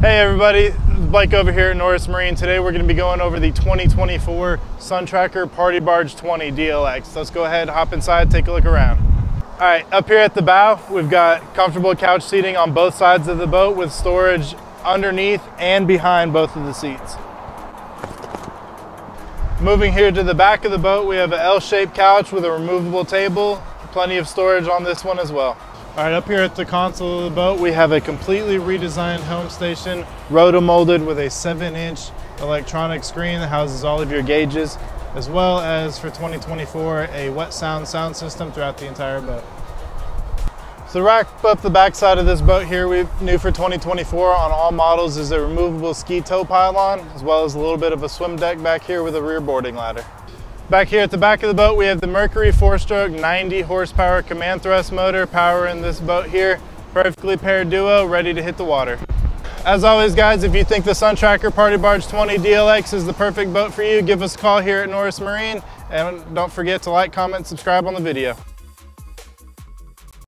Hey everybody, Blake over here at Norris Marine. Today we're going to be going over the 2024 Sun Tracker Party Barge 20 DLX. Let's go ahead, hop inside, take a look around. All right, up here at the bow, we've got comfortable couch seating on both sides of the boat with storage underneath and behind both of the seats. Moving here to the back of the boat, we have an L-shaped couch with a removable table. Plenty of storage on this one as well. All right, up here at the console of the boat, we have a completely redesigned helm station, rotomolded with a seven inch electronic screen that houses all of your gauges, as well as for 2024, a Wet Sounds sound system throughout the entire boat. So to wrap up the backside of this boat here, we new for 2024 on all models is a removable ski tow pylon, as well as a little bit of a swim deck back here with a rear boarding ladder. Back here at the back of the boat, we have the Mercury four-stroke 90 horsepower command thrust motor powering this boat here. Perfectly paired duo, ready to hit the water. As always, guys, if you think the Sun Tracker Party Barge 20 DLX is the perfect boat for you, give us a call here at Norris Marine. And don't forget to like, comment, subscribe on the video.